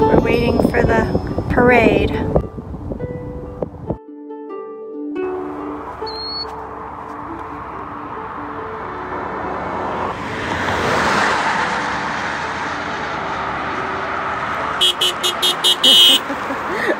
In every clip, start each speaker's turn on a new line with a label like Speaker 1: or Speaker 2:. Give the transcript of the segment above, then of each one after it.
Speaker 1: We're waiting for the parade.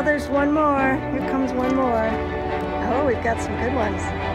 Speaker 1: Oh, there's one more. Here comes one more. Oh, we've got some good ones.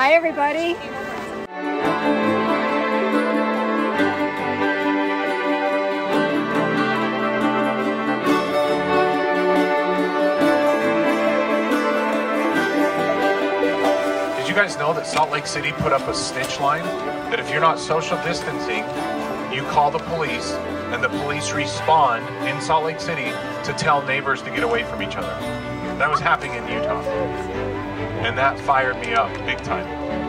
Speaker 1: Hi, everybody.
Speaker 2: Did you guys know that Salt Lake City put up a snitch line? That if you're not social distancing, you call the police and the police respond in Salt Lake City to tell neighbors to get away from each other. That was happening in Utah. And that fired me up big time.